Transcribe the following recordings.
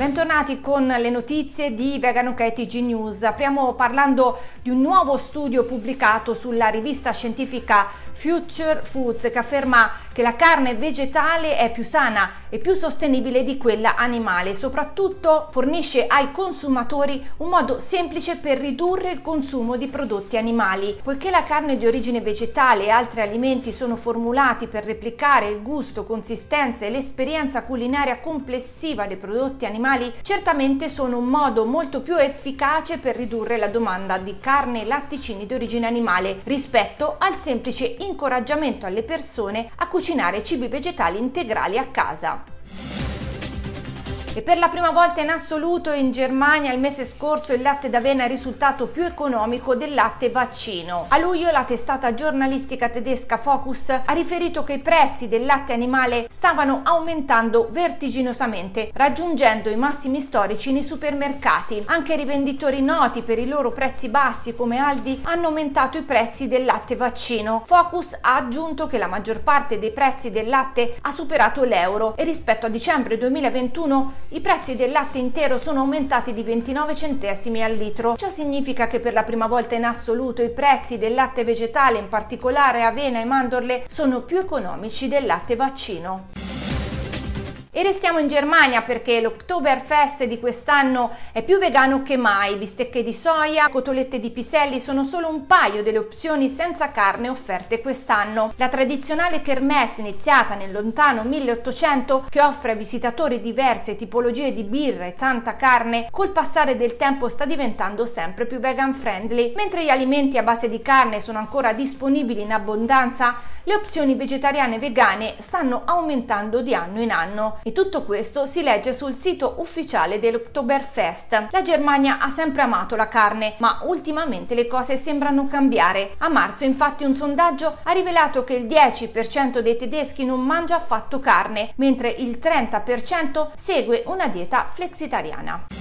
Bentornati con le notizie di Vegano KTG News. Apriamo parlando di un nuovo studio pubblicato sulla rivista scientifica Future Foods che afferma che la carne vegetale è più sana e più sostenibile di quella animale. Soprattutto fornisce ai consumatori un modo semplice per ridurre il consumo di prodotti animali. Poiché la carne di origine vegetale e altri alimenti sono formulati per replicare il gusto, consistenza e l'esperienza culinaria complessiva dei prodotti animali, animali certamente sono un modo molto più efficace per ridurre la domanda di carne e latticini di origine animale rispetto al semplice incoraggiamento alle persone a cucinare cibi vegetali integrali a casa. E per la prima volta in assoluto in Germania il mese scorso il latte d'avena è risultato più economico del latte vaccino. A luglio la testata giornalistica tedesca Focus ha riferito che i prezzi del latte animale stavano aumentando vertiginosamente, raggiungendo i massimi storici nei supermercati. Anche rivenditori noti per i loro prezzi bassi come Aldi hanno aumentato i prezzi del latte vaccino. Focus ha aggiunto che la maggior parte dei prezzi del latte ha superato l'euro e rispetto a dicembre 2021 i prezzi del latte intero sono aumentati di 29 centesimi al litro. Ciò significa che per la prima volta in assoluto i prezzi del latte vegetale, in particolare avena e mandorle, sono più economici del latte vaccino. E restiamo in Germania perché l'Oktoberfest di quest'anno è più vegano che mai. Bistecche di soia, cotolette di piselli sono solo un paio delle opzioni senza carne offerte quest'anno. La tradizionale kermesse iniziata nel lontano 1800 che offre ai visitatori diverse tipologie di birra e tanta carne, col passare del tempo sta diventando sempre più vegan friendly. Mentre gli alimenti a base di carne sono ancora disponibili in abbondanza, le opzioni vegetariane e vegane stanno aumentando di anno in anno. E tutto questo si legge sul sito ufficiale dell'Oktoberfest. La Germania ha sempre amato la carne, ma ultimamente le cose sembrano cambiare. A marzo infatti un sondaggio ha rivelato che il 10% dei tedeschi non mangia affatto carne, mentre il 30% segue una dieta flexitariana.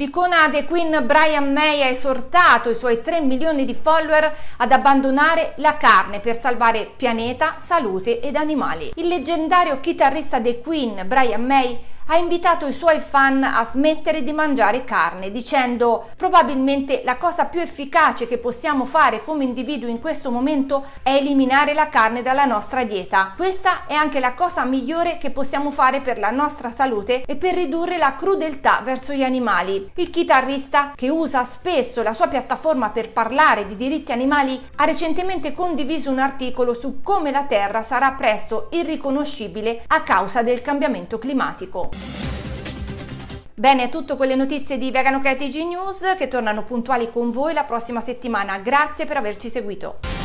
L'icona The Queen Brian May ha esortato i suoi 3 milioni di follower ad abbandonare la carne per salvare pianeta, salute ed animali. Il leggendario chitarrista The Queen Brian May ha invitato i suoi fan a smettere di mangiare carne, dicendo probabilmente la cosa più efficace che possiamo fare come individui in questo momento è eliminare la carne dalla nostra dieta. Questa è anche la cosa migliore che possiamo fare per la nostra salute e per ridurre la crudeltà verso gli animali. Il chitarrista, che usa spesso la sua piattaforma per parlare di diritti animali, ha recentemente condiviso un articolo su come la Terra sarà presto irriconoscibile a causa del cambiamento climatico. Bene, è tutto con le notizie di Vegano KTG News che tornano puntuali con voi la prossima settimana. Grazie per averci seguito.